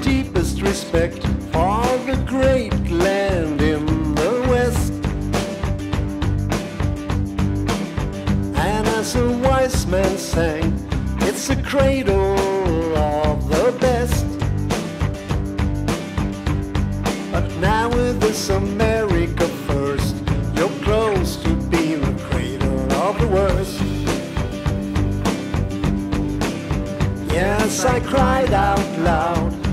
deepest respect for the great land in the West. And as a wise man sang, it's a cradle of the best. But now with this America first, you're close to being the cradle of the worst. Yes, I cried out loud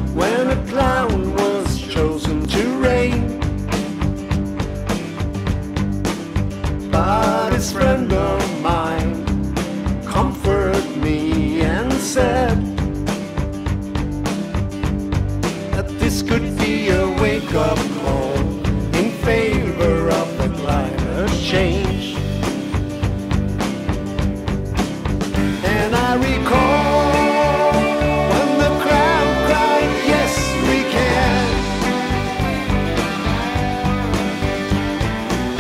that this could be a wake-up call in favor of the climate change. And I recall when the crowd cried, yes, we can.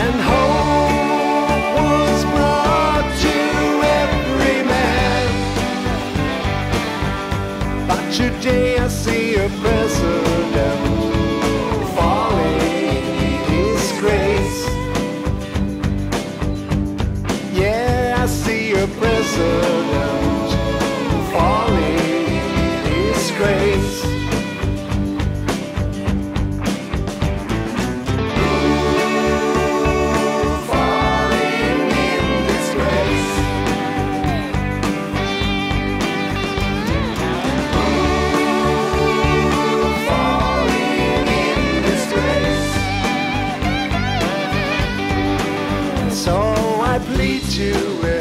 And hope was brought to every man. But today I see a a president. Falling in disgrace. So I plead to every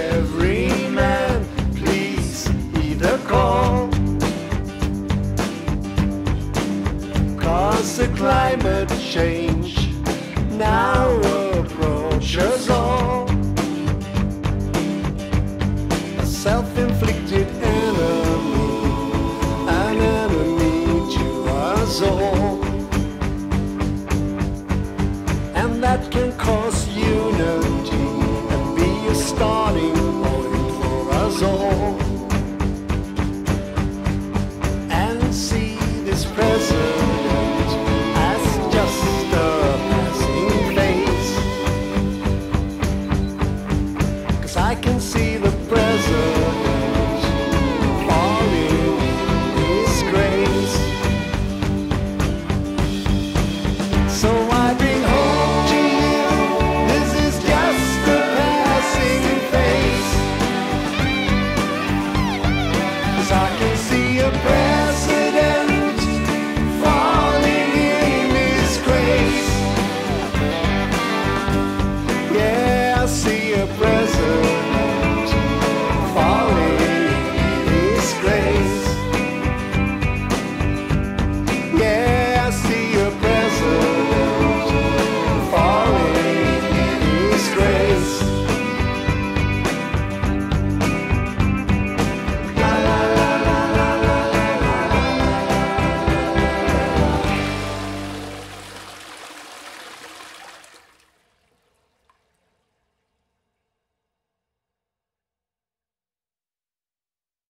climate change now approaches all. A self-inflicted enemy, an enemy to us all. And that can cause unity and be a starting point for us all. Cause